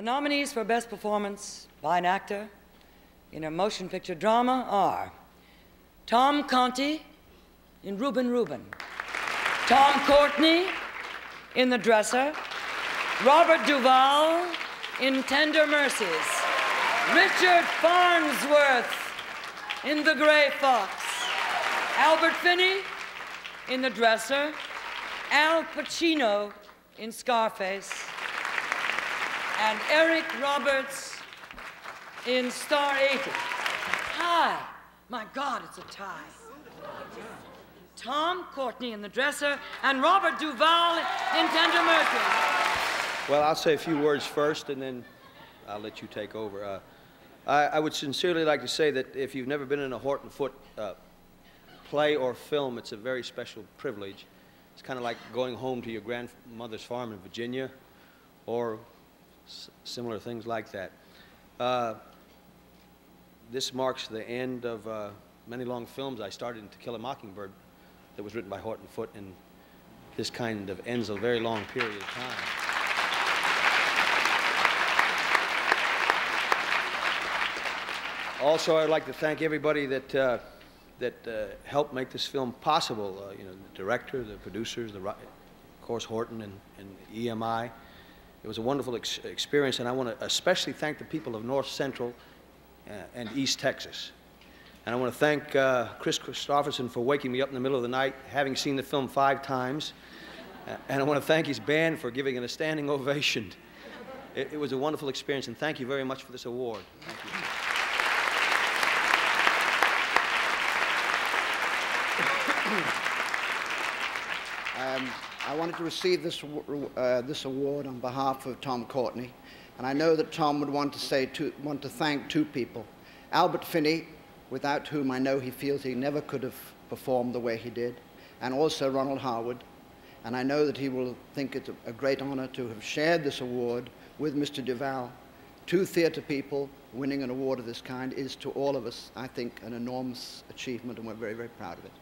The nominees for Best Performance by an Actor in a Motion Picture Drama are Tom Conti in Reuben Reuben, Tom Courtenay in The Dresser, Robert Duvall in Tender Mercies, Richard Farnsworth in The Gray Fox, Albert Finney in The Dresser, Al Pacino in Scarface, and Eric Roberts in Star 80. Tie. My God, it's a tie. Tom Courtenay in The Dresser and Robert Duvall in Tender Mercies. Well, I'll say a few words first, and then I'll let you take over. Uh, I, I, would sincerely like to say that if you've never been in a Horton Foote uh, play or film, it's a very special privilege. It's kind of like going home to your grandmother's farm in Virginia, or similar things like that. Uh, this marks the end of uh, many long films. I started in To Kill a Mockingbird that was written by Horton Foote, and this kind of ends a very long period of time. Also, I'd like to thank everybody that, uh, that uh, helped make this film possible. Uh, you know, the director, the producers, the, of course, Horton and, and EMI. It was a wonderful ex experience, and I want to especially thank the people of North Central uh, and East Texas. And I want to thank uh, Kris Kristofferson for waking me up in the middle of the night, having seen the film five times. Uh, and I want to thank his band for giving it a standing ovation. It, it, was a wonderful experience, and thank you very much for this award. Thank you. um, I wanted to receive this, uh, this award on behalf of Tom Courtenay, and I know that Tom would want to, say two, want to thank two people. Albert Finney, without whom I know he feels he never could have performed the way he did, and also Ronald Harwood. And I know that he will think it a great honor to have shared this award with Mr. Duvall. Two theater people winning an award of this kind is to all of us, I think, an enormous achievement, and we're very, very proud of it.